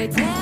they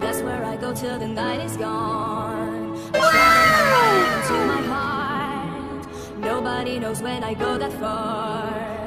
That's where I go till the night is gone. I wow! into my heart. Nobody knows when I go that far.